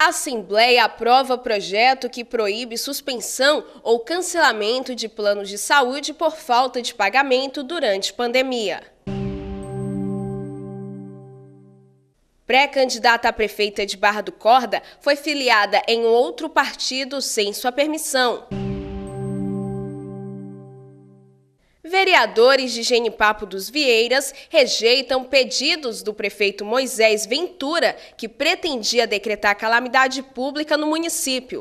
A Assembleia aprova projeto que proíbe suspensão ou cancelamento de planos de saúde por falta de pagamento durante pandemia. Pré-candidata a prefeita de Barra do Corda foi filiada em outro partido sem sua permissão. Vereadores de Genipapo dos Vieiras rejeitam pedidos do prefeito Moisés Ventura, que pretendia decretar calamidade pública no município.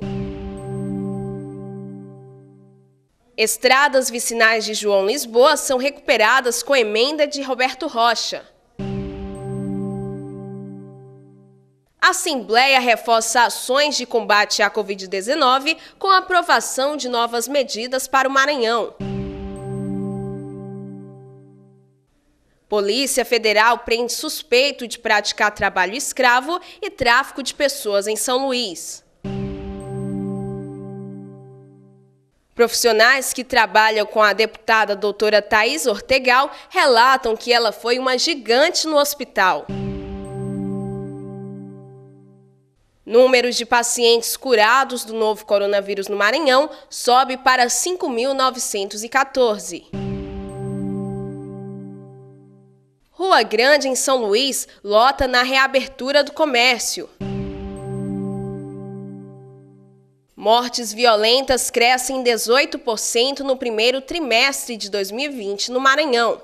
Estradas vicinais de João Lisboa são recuperadas com emenda de Roberto Rocha. A Assembleia reforça ações de combate à Covid-19 com a aprovação de novas medidas para o Maranhão. Polícia Federal prende suspeito de praticar trabalho escravo e tráfico de pessoas em São Luís. Profissionais que trabalham com a deputada doutora Thais Ortegal relatam que ela foi uma gigante no hospital. Números de pacientes curados do novo coronavírus no Maranhão sobe para 5.914. Rua Grande, em São Luís, lota na reabertura do comércio. Mortes violentas crescem 18% no primeiro trimestre de 2020 no Maranhão.